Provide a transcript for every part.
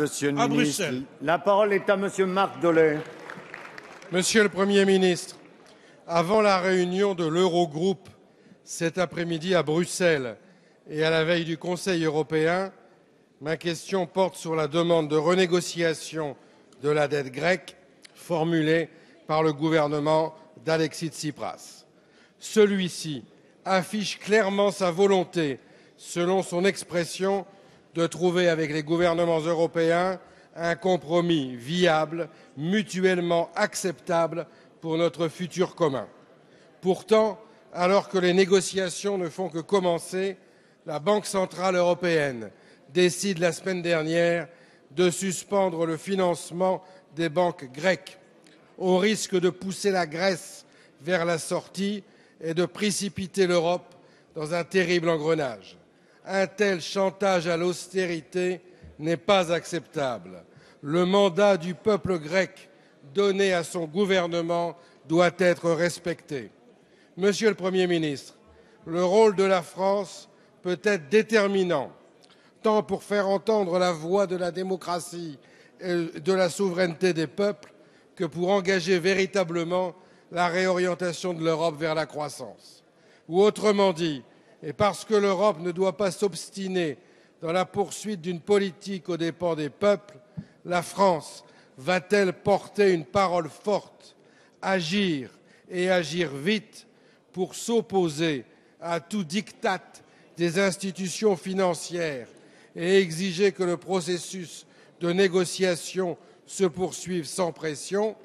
Monsieur le à ministre, Bruxelles. la parole est à Monsieur Marc Dolay. Monsieur le Premier ministre, avant la réunion de l'Eurogroupe cet après-midi à Bruxelles et à la veille du Conseil européen, ma question porte sur la demande de renégociation de la dette grecque formulée par le gouvernement d'Alexis Tsipras. Celui-ci affiche clairement sa volonté, selon son expression, de trouver avec les gouvernements européens un compromis viable, mutuellement acceptable pour notre futur commun. Pourtant, alors que les négociations ne font que commencer, la Banque centrale européenne décide la semaine dernière de suspendre le financement des banques grecques, au risque de pousser la Grèce vers la sortie et de précipiter l'Europe dans un terrible engrenage. Un tel chantage à l'austérité n'est pas acceptable. Le mandat du peuple grec donné à son gouvernement doit être respecté. Monsieur le Premier ministre, le rôle de la France peut être déterminant, tant pour faire entendre la voix de la démocratie et de la souveraineté des peuples que pour engager véritablement la réorientation de l'Europe vers la croissance. Ou autrement dit, et parce que l'Europe ne doit pas s'obstiner dans la poursuite d'une politique aux dépens des peuples, la France va-t-elle porter une parole forte, agir et agir vite pour s'opposer à tout diktat des institutions financières et exiger que le processus de négociation se poursuive sans pression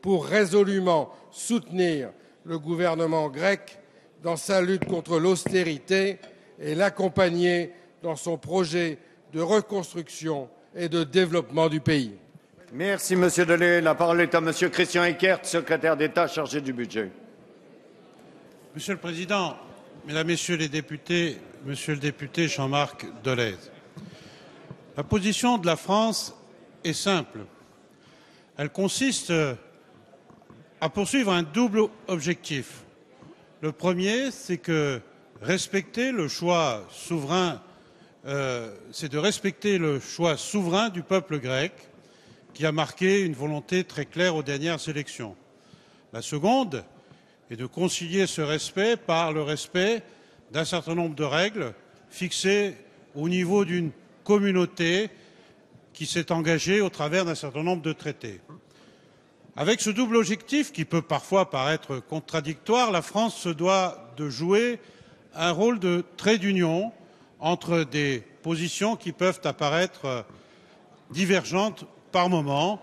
pour résolument soutenir le gouvernement grec dans sa lutte contre l'austérité et l'accompagner dans son projet de reconstruction et de développement du pays. Merci Monsieur Dolay. La parole est à Monsieur Christian Eckert, secrétaire d'État chargé du budget. Monsieur le Président, Mesdames, Messieurs les députés, Monsieur le député Jean-Marc Dolez, la position de la France est simple. Elle consiste à poursuivre un double objectif. Le premier, c'est que respecter le choix souverain, euh, c'est de respecter le choix souverain du peuple grec qui a marqué une volonté très claire aux dernières élections. La seconde est de concilier ce respect par le respect d'un certain nombre de règles fixées au niveau d'une communauté qui s'est engagée au travers d'un certain nombre de traités. Avec ce double objectif, qui peut parfois paraître contradictoire, la France se doit de jouer un rôle de trait d'union entre des positions qui peuvent apparaître divergentes par moment,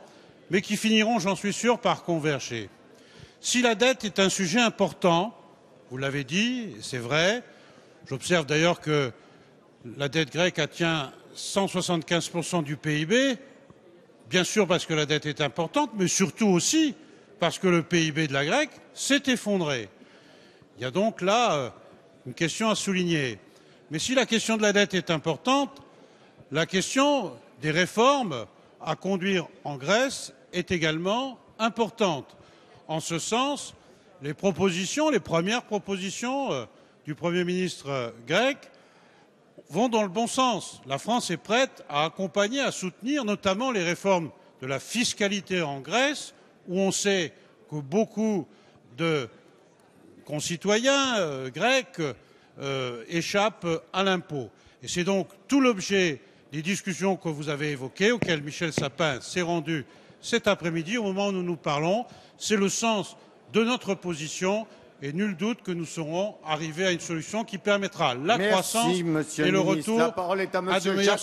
mais qui finiront, j'en suis sûr, par converger. Si la dette est un sujet important, vous l'avez dit, c'est vrai, j'observe d'ailleurs que la dette grecque atteint 175% du PIB, bien sûr parce que la dette est importante, mais surtout aussi parce que le PIB de la Grèce s'est effondré. Il y a donc là euh, une question à souligner. Mais si la question de la dette est importante, la question des réformes à conduire en Grèce est également importante. En ce sens, les propositions, les premières propositions euh, du Premier ministre euh, grec vont dans le bon sens. La France est prête à accompagner, à soutenir notamment les réformes de la fiscalité en Grèce, où on sait que beaucoup de concitoyens euh, grecs euh, échappent à l'impôt. Et c'est donc tout l'objet des discussions que vous avez évoquées, auxquelles Michel Sapin s'est rendu cet après-midi, au moment où nous nous parlons. C'est le sens de notre position et nul doute que nous serons arrivés à une solution qui permettra la Merci, croissance Monsieur et le retour La parole est à à de meilleures